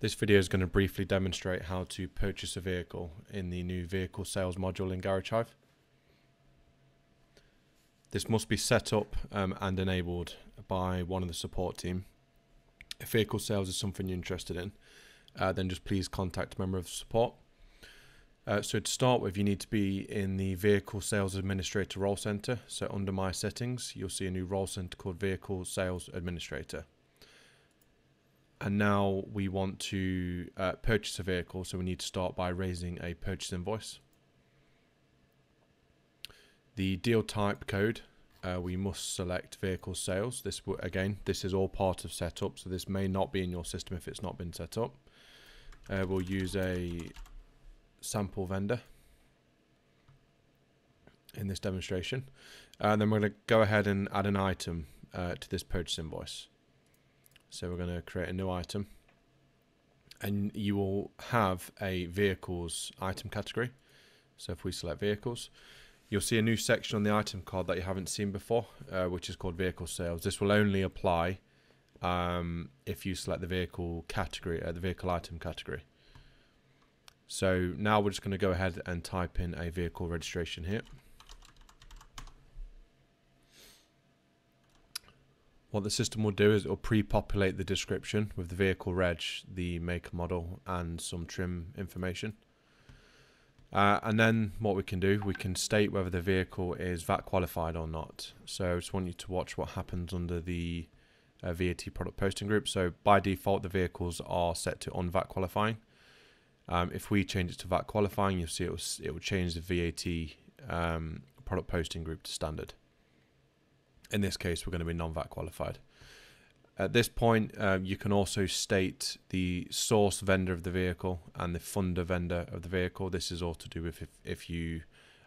This video is going to briefly demonstrate how to purchase a vehicle in the new vehicle sales module in Garage Hive. This must be set up um, and enabled by one of the support team. If vehicle sales is something you're interested in, uh, then just please contact a member of support. Uh, so to start with, you need to be in the Vehicle Sales Administrator role center. So under My Settings, you'll see a new role center called Vehicle Sales Administrator and now we want to uh, purchase a vehicle so we need to start by raising a purchase invoice. The deal type code uh, we must select vehicle sales. This again this is all part of setup so this may not be in your system if it's not been set up. Uh, we'll use a sample vendor in this demonstration. And then we're going to go ahead and add an item uh, to this purchase invoice so we're going to create a new item. And you will have a vehicles item category. So if we select vehicles, you'll see a new section on the item card that you haven't seen before, uh, which is called vehicle sales. This will only apply um, if you select the vehicle category, uh, the vehicle item category. So now we're just going to go ahead and type in a vehicle registration here. What the system will do is it will pre-populate the description with the vehicle reg, the make model, and some trim information. Uh, and then what we can do, we can state whether the vehicle is VAT qualified or not. So I just want you to watch what happens under the uh, VAT product posting group. So by default, the vehicles are set to on VAT qualifying. Um, if we change it to VAT qualifying, you'll see it will, it will change the VAT um, product posting group to standard. In this case, we're going to be non-VAT qualified. At this point, um, you can also state the source vendor of the vehicle and the funder vendor of the vehicle. This is all to do with if, if you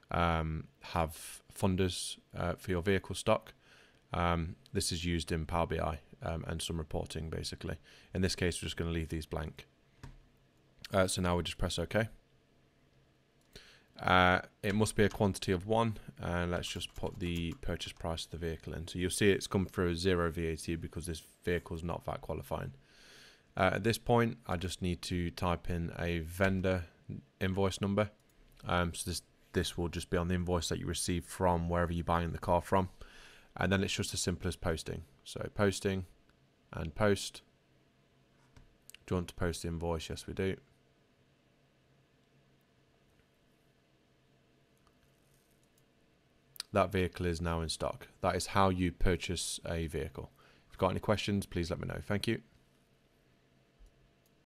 um, have funders uh, for your vehicle stock. Um, this is used in Power BI um, and some reporting, basically. In this case, we're just going to leave these blank. Uh, so now we just press OK. Uh, it must be a quantity of one. And let's just put the purchase price of the vehicle in. So you'll see it's come through zero VAT because this vehicle is not VAT qualifying. Uh, at this point I just need to type in a vendor invoice number. Um, so this this will just be on the invoice that you receive from wherever you're buying the car from. And then it's just as simple as posting. So posting and post. Do you want to post the invoice? Yes we do that vehicle is now in stock. That is how you purchase a vehicle. If you've got any questions, please let me know. Thank you.